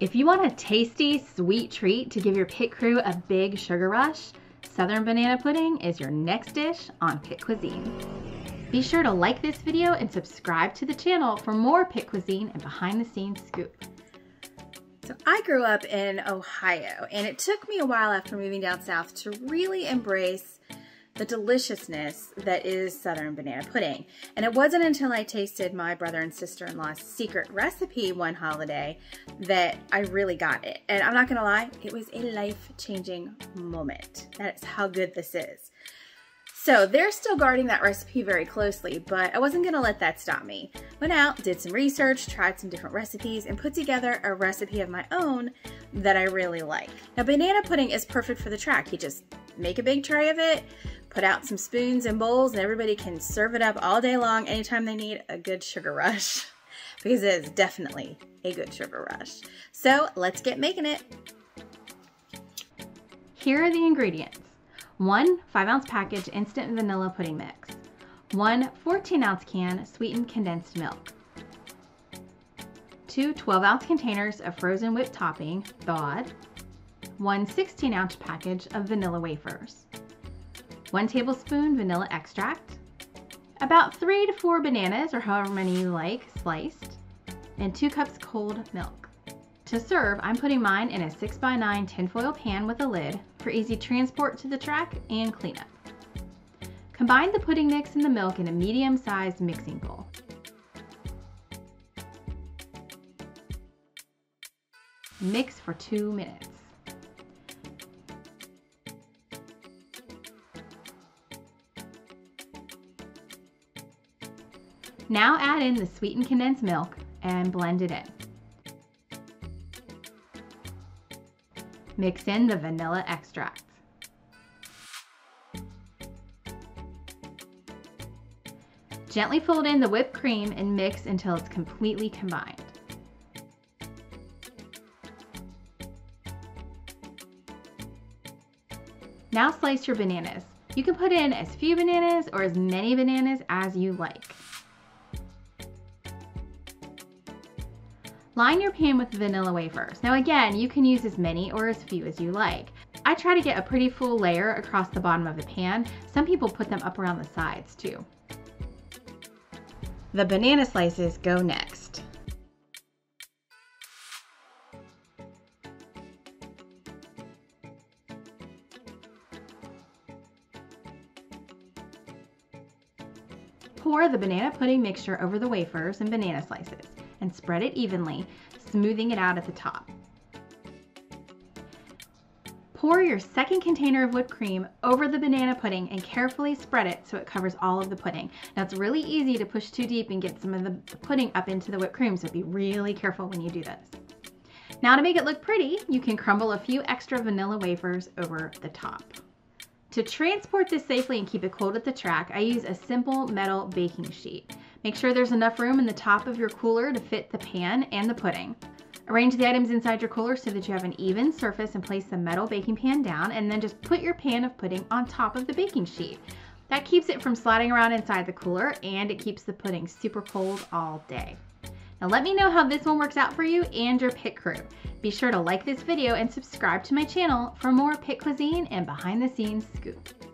If you want a tasty, sweet treat to give your pit crew a big sugar rush, Southern Banana Pudding is your next dish on Pit Cuisine. Be sure to like this video and subscribe to the channel for more Pit Cuisine and behind the scenes scoop. So I grew up in Ohio and it took me a while after moving down south to really embrace the deliciousness that is Southern banana pudding. And it wasn't until I tasted my brother and sister-in-law's secret recipe one holiday that I really got it. And I'm not gonna lie, it was a life-changing moment. That's how good this is. So they're still guarding that recipe very closely, but I wasn't gonna let that stop me. Went out, did some research, tried some different recipes, and put together a recipe of my own that I really like. Now banana pudding is perfect for the track. You just make a big tray of it, put out some spoons and bowls, and everybody can serve it up all day long anytime they need a good sugar rush. because it is definitely a good sugar rush. So let's get making it. Here are the ingredients. One 5 ounce package instant vanilla pudding mix. One 14 ounce can sweetened condensed milk. Two 12 ounce containers of frozen whipped topping, thawed. One 16 ounce package of vanilla wafers. 1 tablespoon vanilla extract, about 3 to 4 bananas or however many you like sliced, and 2 cups cold milk. To serve, I'm putting mine in a 6x9 tinfoil pan with a lid for easy transport to the track and cleanup. Combine the pudding mix and the milk in a medium-sized mixing bowl. Mix for two minutes. Now add in the sweetened condensed milk and blend it in. Mix in the vanilla extract. Gently fold in the whipped cream and mix until it's completely combined. Now slice your bananas. You can put in as few bananas or as many bananas as you like. Line your pan with vanilla wafers. Now again, you can use as many or as few as you like. I try to get a pretty full layer across the bottom of the pan. Some people put them up around the sides too. The banana slices go next. Pour the banana pudding mixture over the wafers and banana slices and spread it evenly, smoothing it out at the top. Pour your second container of whipped cream over the banana pudding and carefully spread it so it covers all of the pudding. Now it's really easy to push too deep and get some of the pudding up into the whipped cream, so be really careful when you do this. Now to make it look pretty, you can crumble a few extra vanilla wafers over the top. To transport this safely and keep it cold at the track, I use a simple metal baking sheet. Make sure there's enough room in the top of your cooler to fit the pan and the pudding. Arrange the items inside your cooler so that you have an even surface and place the metal baking pan down and then just put your pan of pudding on top of the baking sheet. That keeps it from sliding around inside the cooler and it keeps the pudding super cold all day. Now let me know how this one works out for you and your pit crew. Be sure to like this video and subscribe to my channel for more pit cuisine and behind the scenes scoop.